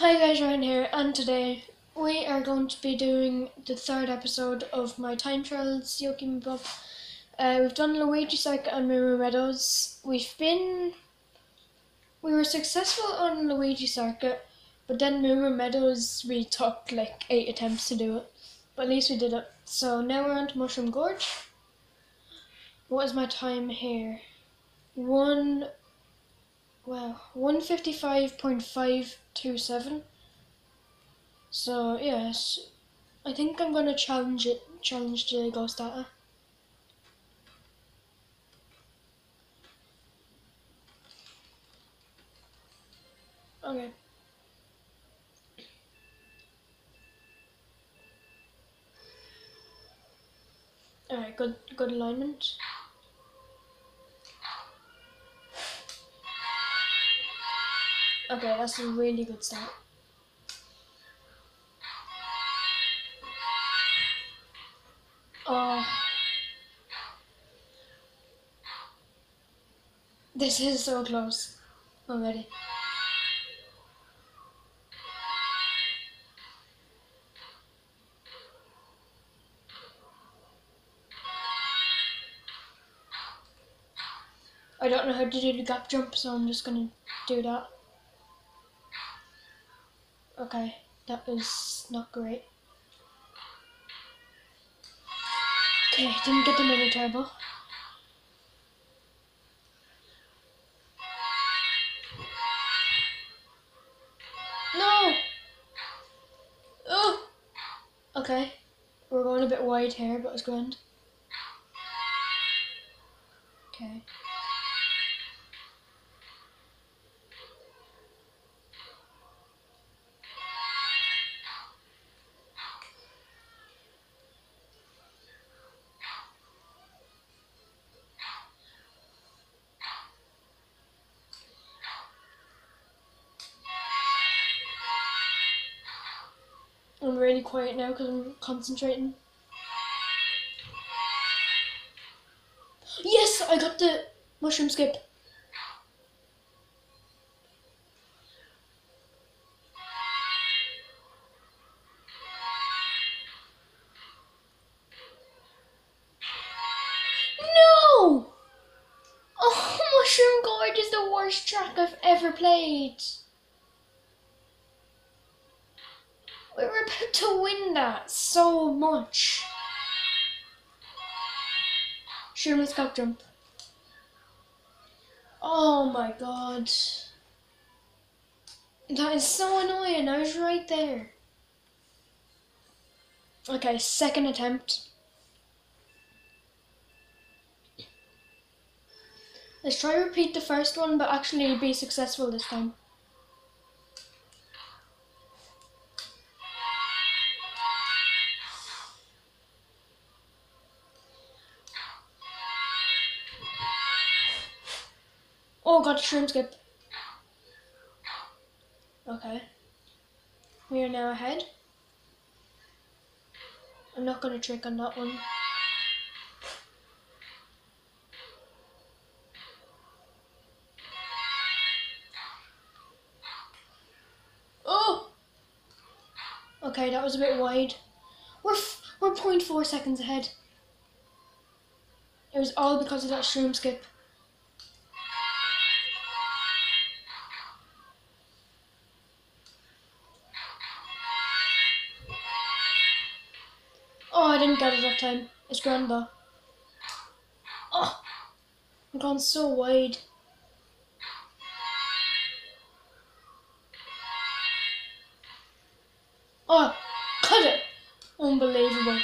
Hi guys, Ryan here, and today we are going to be doing the third episode of my time trials Yoki Bob. Uh, we've done Luigi Circuit and Moo Meadows. We've been, we were successful on Luigi Circuit, but then Moo Meadows we took like eight attempts to do it, but at least we did it. So now we're on to Mushroom Gorge. What is my time here? One Wow, 155.527. So, yes, I think I'm gonna challenge it, challenge the ghost data. Okay. Alright, good, good alignment. Okay, that's a really good start. Oh. This is so close already. I don't know how to do the gap jump, so I'm just gonna do that. Okay, that was not great. Okay, didn't get the mini turbo. No! Oh! Okay, we're going a bit wide here, but it's grand. Okay. Really quiet now because I'm concentrating. Yes, I got the mushroom skip. No! Oh, Mushroom Gorge is the worst track I've ever played. We were about to win that so much. Sure, let's go jump. Oh my god. That is so annoying. I was right there. Okay, second attempt. Let's try repeat the first one, but actually be successful this time. Shroom skip. Okay. We are now ahead. I'm not going to trick on that one. Oh! Okay, that was a bit wide. We're, we're 0.4 seconds ahead. It was all because of that shroom skip. I didn't get it that time. It's grand though. Oh, I'm gone so wide. Oh, cut it! Unbelievable.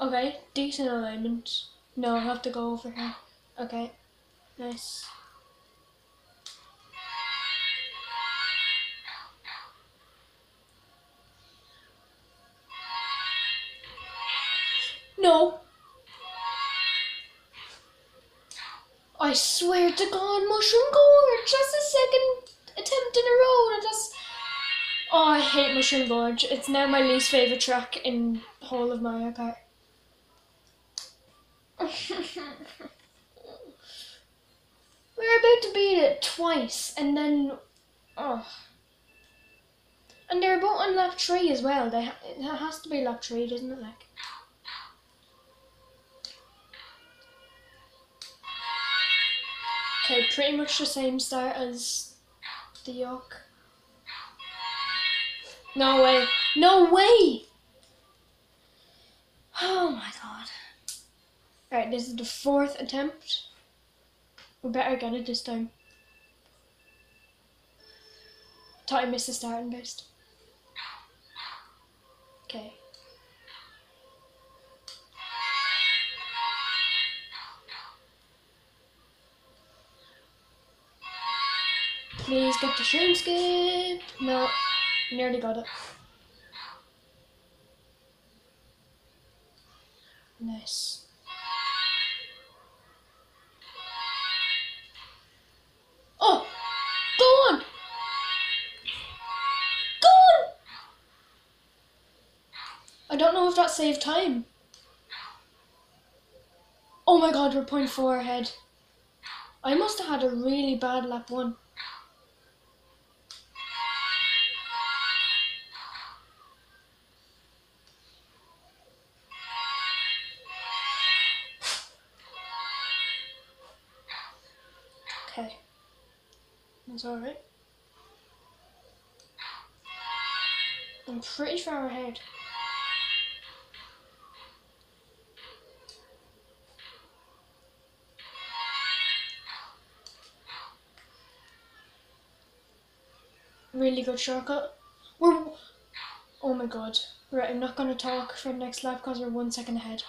Okay, decent alignment. No, I have to go over here. Okay, nice. No. I swear to God, Mushroom Gorge. That's the second attempt in a row. I just. Oh, I hate Mushroom Gorge. It's now my least favorite track in the whole of Mario Kart. We were about to beat it twice and then, oh. And they're both on lap three as well. They ha- it has to be lap three, doesn't it? Like. Okay, pretty much the same start as the York. No way! No way! Oh my god. Alright, this is the fourth attempt. We better get it this time. Thought I missed the starting boost. Okay. Please get the shroom skip. No, nearly got it. Nice. Oh, go on. Go on. I don't know if that saved time. Oh my god, we're point four ahead. I must have had a really bad lap one. That's alright. I'm pretty far ahead. Really good shortcut. We're. Oh my god. Right, I'm not gonna talk for the next lap because we're one second ahead.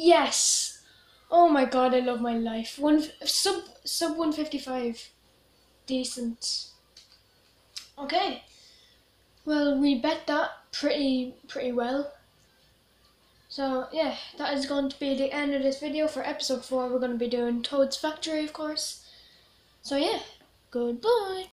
Yes. Oh my god, I love my life. One sub sub one fifty five. Decent. Okay. Well, we bet that pretty pretty well. So yeah, that is going to be the end of this video for episode four. We're going to be doing Toad's Factory, of course. So yeah, goodbye.